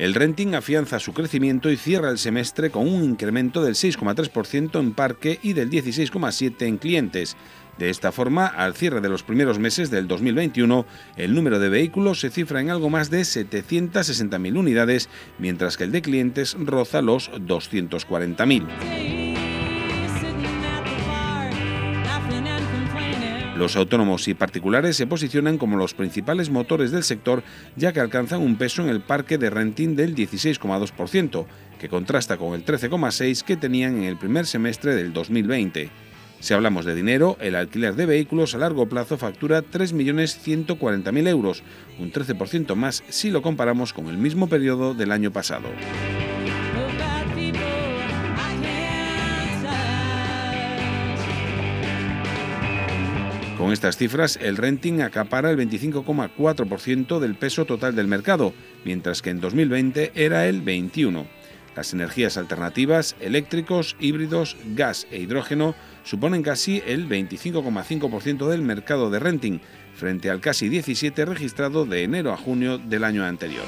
El renting afianza su crecimiento y cierra el semestre con un incremento del 6,3% en parque y del 16,7% en clientes. De esta forma, al cierre de los primeros meses del 2021, el número de vehículos se cifra en algo más de 760.000 unidades, mientras que el de clientes roza los 240.000. Los autónomos y particulares se posicionan como los principales motores del sector, ya que alcanzan un peso en el parque de renting del 16,2%, que contrasta con el 13,6% que tenían en el primer semestre del 2020. Si hablamos de dinero, el alquiler de vehículos a largo plazo factura 3.140.000 euros, un 13% más si lo comparamos con el mismo periodo del año pasado. Con estas cifras, el renting acapara el 25,4% del peso total del mercado, mientras que en 2020 era el 21%. Las energías alternativas, eléctricos, híbridos, gas e hidrógeno suponen casi el 25,5% del mercado de renting, frente al casi 17% registrado de enero a junio del año anterior.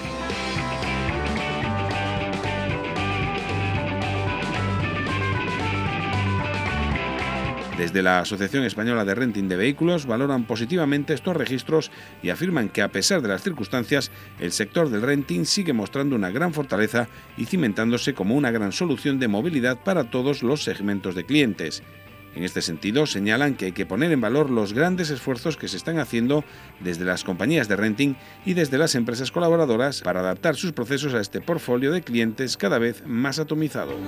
Desde la Asociación Española de Renting de Vehículos valoran positivamente estos registros y afirman que a pesar de las circunstancias, el sector del renting sigue mostrando una gran fortaleza y cimentándose como una gran solución de movilidad para todos los segmentos de clientes. En este sentido, señalan que hay que poner en valor los grandes esfuerzos que se están haciendo desde las compañías de renting y desde las empresas colaboradoras para adaptar sus procesos a este portfolio de clientes cada vez más atomizado.